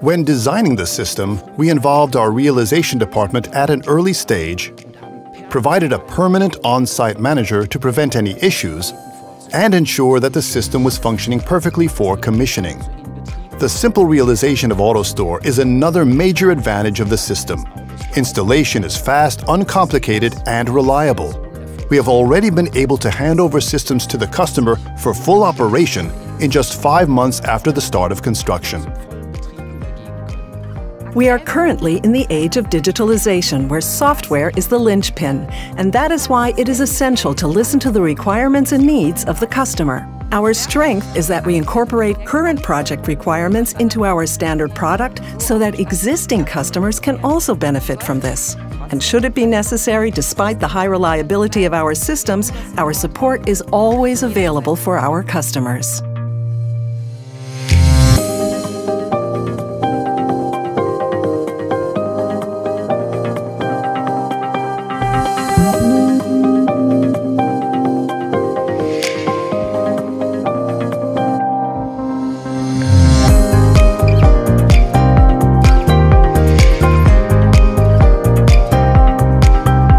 When designing the system, we involved our realization department at an early stage, provided a permanent on-site manager to prevent any issues, and ensure that the system was functioning perfectly for commissioning. The simple realization of AutoStore is another major advantage of the system. Installation is fast, uncomplicated, and reliable. We have already been able to hand over systems to the customer for full operation in just five months after the start of construction. We are currently in the age of digitalization where software is the linchpin, and that is why it is essential to listen to the requirements and needs of the customer. Our strength is that we incorporate current project requirements into our standard product so that existing customers can also benefit from this. And should it be necessary, despite the high reliability of our systems, our support is always available for our customers.